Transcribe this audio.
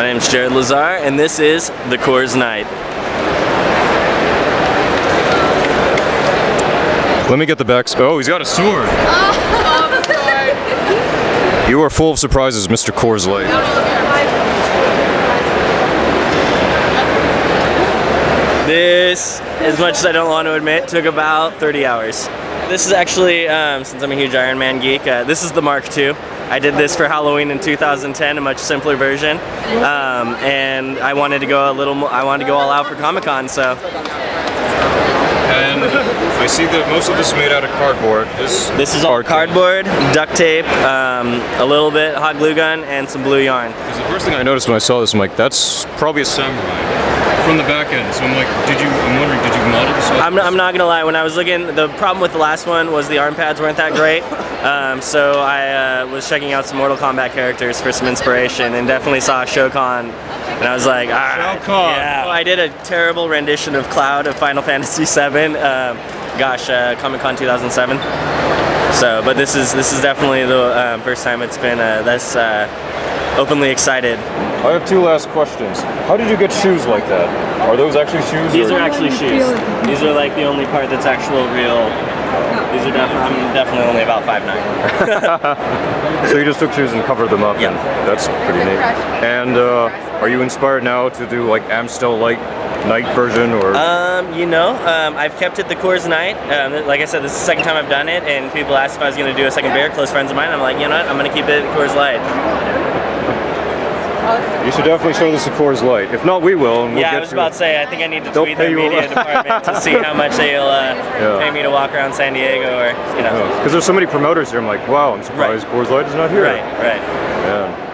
My name is Jared Lazar, and this is the Coors Knight. Let me get the back. Oh, he's got a sword. You are full of surprises, Mr. Coors Light. This, as much as I don't want to admit, took about 30 hours. This is actually, um, since I'm a huge Iron Man geek, uh, this is the Mark II. I did this for Halloween in 2010, a much simpler version, um, and I wanted to go a little. More, I wanted to go all out for Comic Con, so And I see that most of this is made out of cardboard. This this is all cardboard, duct tape, um, a little bit hot glue gun, and some blue yarn. Because the first thing I noticed when I saw this, I'm like, that's probably a samurai from the back end. So I'm like, did you? I'm wondering, did you model this? I'm, I'm not gonna lie. When I was looking, the problem with the last one was the arm pads weren't that great. Um, so I uh, was checking out some Mortal Kombat characters for some inspiration, and definitely saw Shokan, and I was like, ah, Shao Kahn. yeah. I did a terrible rendition of Cloud of Final Fantasy VII. Um, gosh, uh, Comic Con 2007. So, but this is this is definitely the um, first time it's been uh, this uh, openly excited. I have two last questions. How did you get shoes like that? Are those actually shoes? These or- are actually shoes. These are like the only part that's actual real. These are definitely. I'm definitely only about five nine. So you just took shoes and covered them up. Yeah. and that's pretty neat. And uh, are you inspired now to do like Amstel Light Knight version or? Um, you know, um, I've kept it the Coors Knight. Um, like I said, this is the second time I've done it, and people asked if I was going to do a second beer. Close friends of mine. I'm like, you know what? I'm going to keep it Coors Light. You should definitely show this to Coors Light. If not, we will. And we'll yeah, I was about to say. I think I need to They'll tweet their media department to see how much they'll uh, Yeah. pay me to walk around San Diego, or you know. Because there's so many promoters here. I'm like, wow, I'm surprised Right. Coors Light is not here. Right, right.